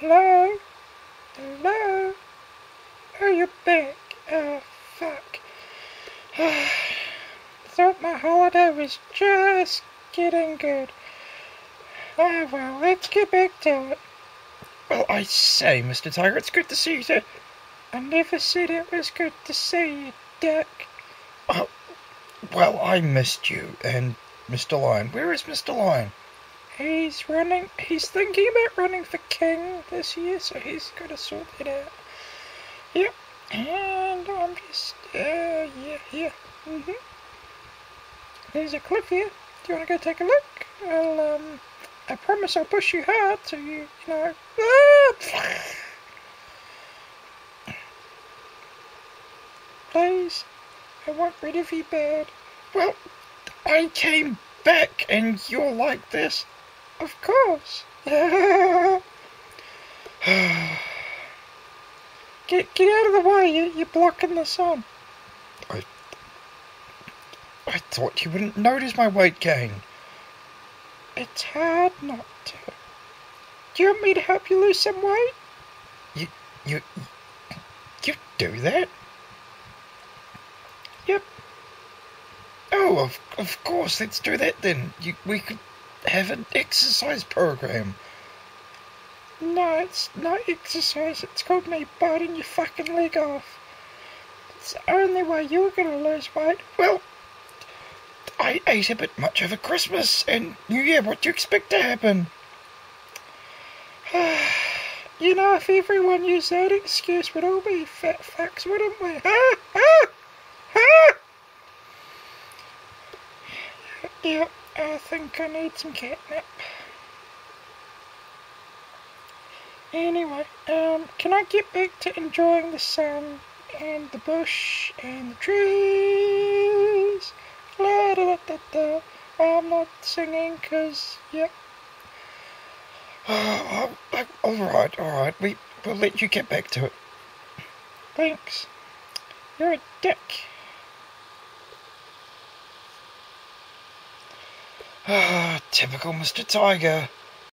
Hello? Hello? Oh, you're back. Oh, fuck. Thought my holiday was just getting good. Oh, well, let's get back to it. Well, I say, Mr. Tiger, it's good to see you, sir. I never said it was good to see you, Dick. Oh, well, I missed you. And Mr. Lion, where is Mr. Lion? He's running, he's thinking about running for king this year, so he's got to sort it out. Yep, and I'm just, uh, yeah, yeah, mm-hmm. There's a cliff here. Do you want to go take a look? I'll, um, I promise I'll push you hard so you, you know. Ah! Please, I want rid of you bad. Well, I came back and you're like this. Of course. get get out of the way. You, you're blocking the sun. I I thought you wouldn't notice my weight gain. It's hard not to. Do you want me to help you lose some weight? You you you do that? Yep. Oh, of of course. Let's do that then. You, we could have an exercise program. No, it's not exercise. It's called me biting your fucking leg off. It's the only way you're gonna lose weight. Well, I ate a bit much over Christmas and New Year. What do you expect to happen? you know, if everyone used that excuse, we'd all be fat fucks, wouldn't we? Ah, ah, ah. Yeah, I think I need some catnip. Anyway, um, can I get back to enjoying the sun and the bush and the trees? La da da da da. I'm not singing because, yep. Oh, alright, alright. We, we'll let you get back to it. Thanks. You're a dick. Ah, typical Mr. Tiger.